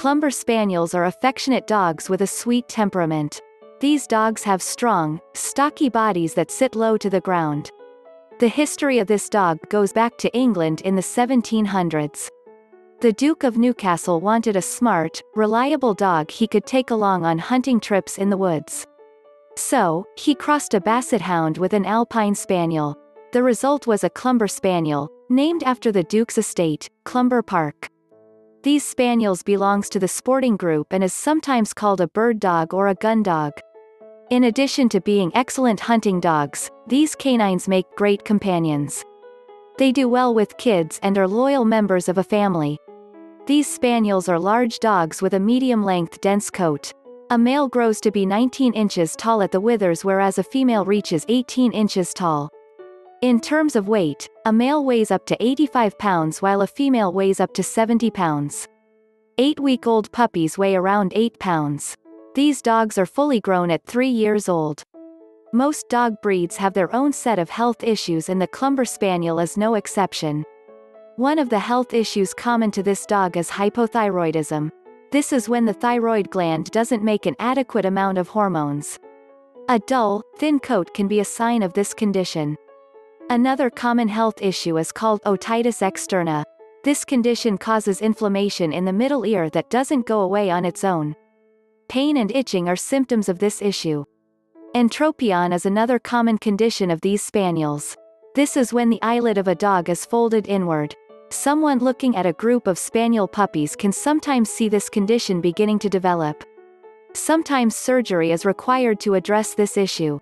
Clumber Spaniels are affectionate dogs with a sweet temperament. These dogs have strong, stocky bodies that sit low to the ground. The history of this dog goes back to England in the 1700s. The Duke of Newcastle wanted a smart, reliable dog he could take along on hunting trips in the woods. So, he crossed a Basset Hound with an Alpine Spaniel. The result was a Clumber Spaniel, named after the Duke's estate, Clumber Park. These spaniels belongs to the sporting group and is sometimes called a bird dog or a gun dog. In addition to being excellent hunting dogs, these canines make great companions. They do well with kids and are loyal members of a family. These spaniels are large dogs with a medium-length dense coat. A male grows to be 19 inches tall at the withers whereas a female reaches 18 inches tall. In terms of weight, a male weighs up to 85 pounds while a female weighs up to 70 pounds. Eight-week-old puppies weigh around 8 pounds. These dogs are fully grown at 3 years old. Most dog breeds have their own set of health issues and the Clumber Spaniel is no exception. One of the health issues common to this dog is hypothyroidism. This is when the thyroid gland doesn't make an adequate amount of hormones. A dull, thin coat can be a sign of this condition. Another common health issue is called otitis externa. This condition causes inflammation in the middle ear that doesn't go away on its own. Pain and itching are symptoms of this issue. Entropion is another common condition of these spaniels. This is when the eyelid of a dog is folded inward. Someone looking at a group of spaniel puppies can sometimes see this condition beginning to develop. Sometimes surgery is required to address this issue.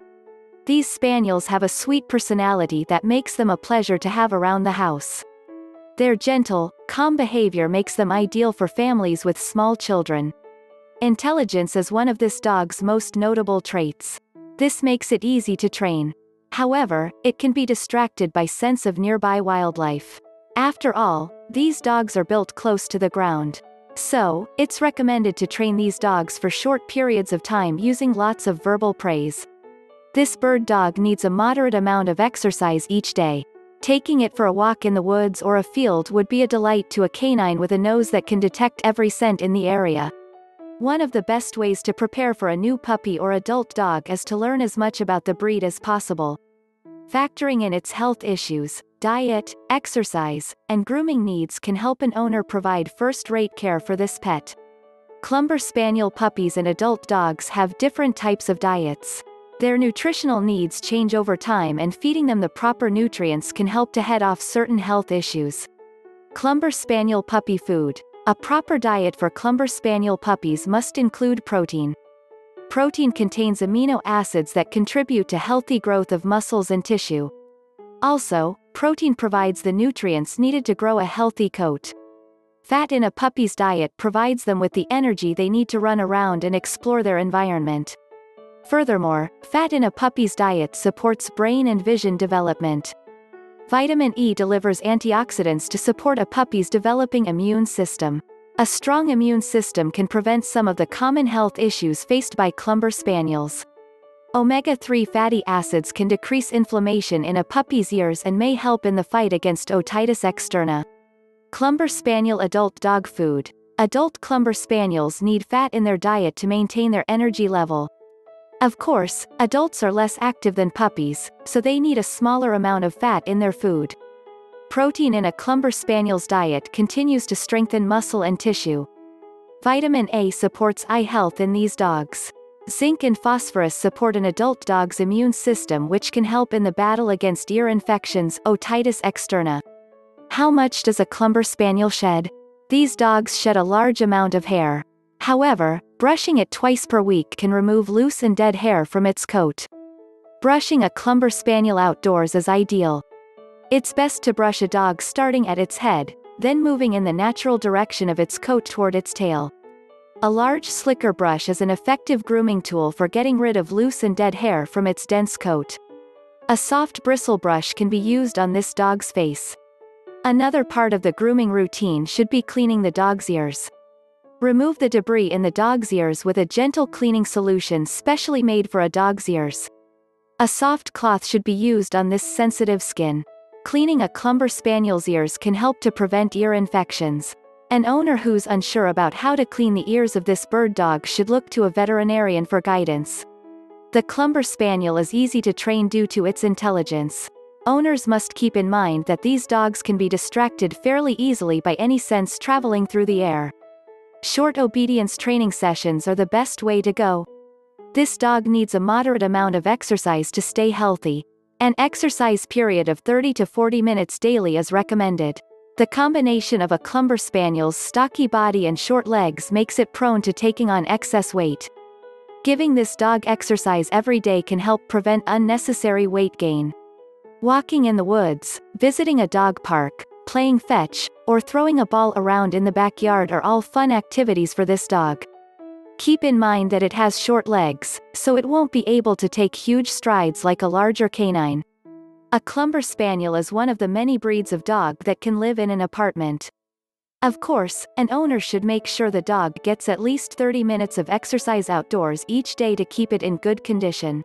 These spaniels have a sweet personality that makes them a pleasure to have around the house. Their gentle, calm behavior makes them ideal for families with small children. Intelligence is one of this dog's most notable traits. This makes it easy to train. However, it can be distracted by scents of nearby wildlife. After all, these dogs are built close to the ground. So, it's recommended to train these dogs for short periods of time using lots of verbal praise. This bird dog needs a moderate amount of exercise each day. Taking it for a walk in the woods or a field would be a delight to a canine with a nose that can detect every scent in the area. One of the best ways to prepare for a new puppy or adult dog is to learn as much about the breed as possible. Factoring in its health issues, diet, exercise, and grooming needs can help an owner provide first-rate care for this pet. Clumber Spaniel puppies and adult dogs have different types of diets. Their nutritional needs change over time and feeding them the proper nutrients can help to head off certain health issues. Clumber Spaniel Puppy Food. A proper diet for Clumber Spaniel puppies must include protein. Protein contains amino acids that contribute to healthy growth of muscles and tissue. Also, protein provides the nutrients needed to grow a healthy coat. Fat in a puppy's diet provides them with the energy they need to run around and explore their environment. Furthermore, fat in a puppy's diet supports brain and vision development. Vitamin E delivers antioxidants to support a puppy's developing immune system. A strong immune system can prevent some of the common health issues faced by Clumber Spaniels. Omega-3 fatty acids can decrease inflammation in a puppy's ears and may help in the fight against otitis externa. Clumber Spaniel Adult Dog Food. Adult Clumber Spaniels need fat in their diet to maintain their energy level. Of course, adults are less active than puppies, so they need a smaller amount of fat in their food. Protein in a Clumber Spaniel's diet continues to strengthen muscle and tissue. Vitamin A supports eye health in these dogs. Zinc and phosphorus support an adult dog's immune system which can help in the battle against ear infections otitis externa. How much does a Clumber Spaniel shed? These dogs shed a large amount of hair. However, brushing it twice per week can remove loose and dead hair from its coat. Brushing a Clumber Spaniel outdoors is ideal. It's best to brush a dog starting at its head, then moving in the natural direction of its coat toward its tail. A large slicker brush is an effective grooming tool for getting rid of loose and dead hair from its dense coat. A soft bristle brush can be used on this dog's face. Another part of the grooming routine should be cleaning the dog's ears. Remove the debris in the dog's ears with a gentle cleaning solution specially made for a dog's ears. A soft cloth should be used on this sensitive skin. Cleaning a Clumber Spaniel's ears can help to prevent ear infections. An owner who's unsure about how to clean the ears of this bird dog should look to a veterinarian for guidance. The Clumber Spaniel is easy to train due to its intelligence. Owners must keep in mind that these dogs can be distracted fairly easily by any scents traveling through the air. Short obedience training sessions are the best way to go. This dog needs a moderate amount of exercise to stay healthy. An exercise period of 30 to 40 minutes daily is recommended. The combination of a Clumber Spaniel's stocky body and short legs makes it prone to taking on excess weight. Giving this dog exercise every day can help prevent unnecessary weight gain. Walking in the woods, visiting a dog park, playing fetch, or throwing a ball around in the backyard are all fun activities for this dog. Keep in mind that it has short legs, so it won't be able to take huge strides like a larger canine. A Clumber Spaniel is one of the many breeds of dog that can live in an apartment. Of course, an owner should make sure the dog gets at least 30 minutes of exercise outdoors each day to keep it in good condition.